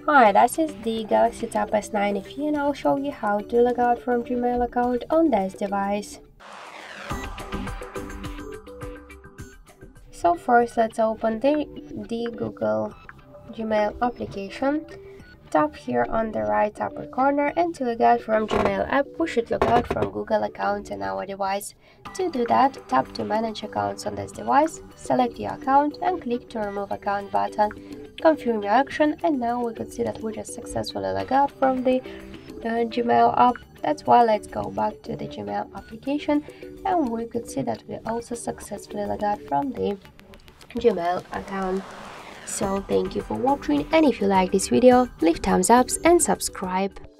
Hi, this is the Galaxy Tab S9 FE and I'll show you how to log out from Gmail account on this device. So first let's open the, the Google Gmail application. Tap here on the right upper corner and to log out from Gmail app, we should log out from Google account on our device. To do that, tap to manage accounts on this device, select your account and click to remove account button. Confirm your action and now we can see that we just successfully log out from the uh, Gmail app. That's why let's go back to the Gmail application and we could see that we also successfully log out from the Gmail account. So thank you for watching and if you like this video, leave thumbs up and subscribe.